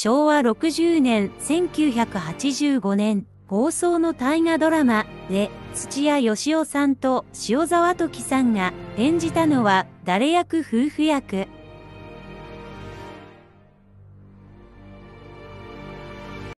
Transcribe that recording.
昭和60年1985年放送の大河ドラマで土屋義雄さんと塩沢時さんが演じたのは誰役夫婦役。